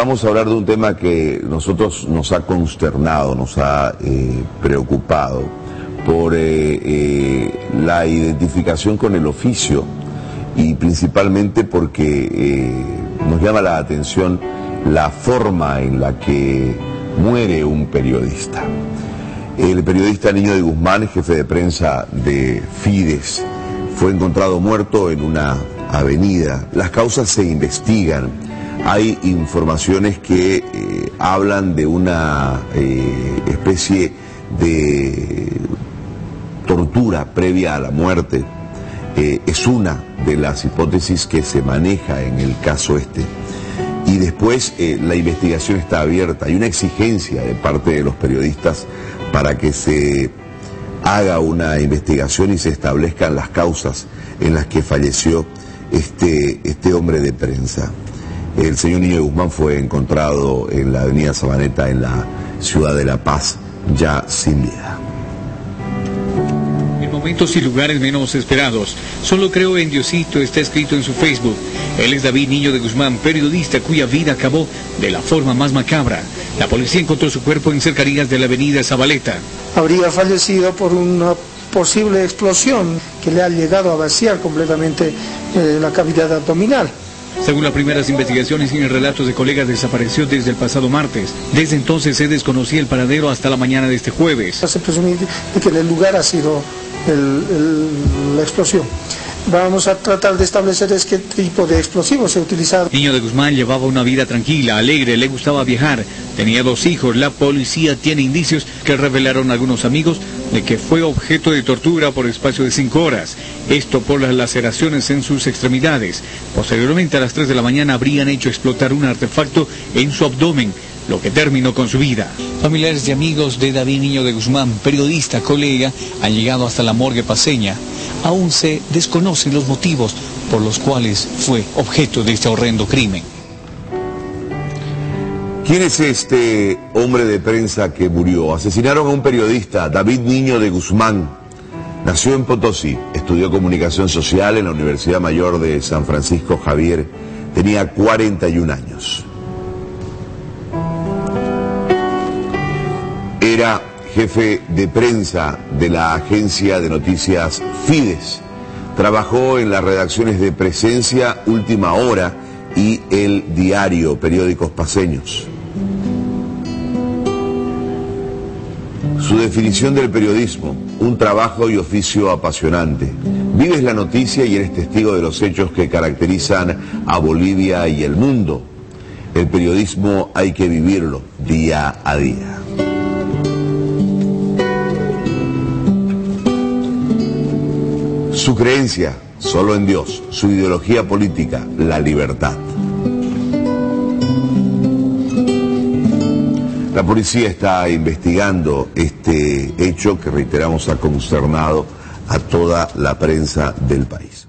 vamos a hablar de un tema que nosotros nos ha consternado, nos ha eh, preocupado por eh, eh, la identificación con el oficio y principalmente porque nos llama la atención la forma en la que muere un periodista. El periodista Niño de Guzmán, jefe de prensa de Fides, fue encontrado muerto en una avenida. Las causas se investigan hay informaciones que eh, hablan de una eh, especie de tortura previa a la muerte. Eh, es una de las hipótesis que se maneja en el caso este. Y después la investigación está abierta. Hay una exigencia de parte de los periodistas para que se haga una investigación y se establezcan las causas en las que falleció este, este hombre de prensa. El señor Niño de Guzmán fue encontrado en la avenida Sabaneta en la ciudad de La Paz, ya sin vida. En momentos y lugares menos esperados, solo creo en Diosito está escrito en su Facebook. Él es David Niño de Guzmán, periodista cuya vida acabó de la forma más macabra. La policía encontró su cuerpo en cercanías de la avenida Zabaleta. Habría fallecido por una posible explosión que le ha llegado a vaciar completamente eh, la cavidad abdominal. Según las primeras investigaciones y el relatos de colegas, desapareció desde el pasado martes. Desde entonces se desconocía el paradero hasta la mañana de este jueves. Se que en el lugar ha sido la explosión. Vamos a tratar de establecer es qué tipo de explosivos se utilizaron. Niño de Guzmán llevaba una vida tranquila, alegre, le gustaba viajar, tenía dos hijos. La policía tiene indicios que revelaron algunos amigos de que fue objeto de tortura por espacio de cinco horas. Esto por las laceraciones en sus extremidades. Posteriormente a las 3 de la mañana habrían hecho explotar un artefacto en su abdomen lo que terminó con su vida. Familiares y amigos de David Niño de Guzmán, periodista, colega, han llegado hasta la morgue paseña. Aún se desconocen los motivos por los cuales fue objeto de este horrendo crimen. ¿Quién es este hombre de prensa que murió? Asesinaron a un periodista, David Niño de Guzmán. Nació en Potosí, estudió comunicación social en la Universidad Mayor de San Francisco Javier. Tenía 41 años. Era jefe de prensa de la agencia de noticias Fides. Trabajó en las redacciones de Presencia, Última Hora y El Diario, periódicos paseños. Su definición del periodismo, un trabajo y oficio apasionante. Vives la noticia y eres testigo de los hechos que caracterizan a Bolivia y el mundo. El periodismo hay que vivirlo día a día. Su creencia, solo en Dios. Su ideología política, la libertad. La policía está investigando este hecho que reiteramos ha consternado a toda la prensa del país.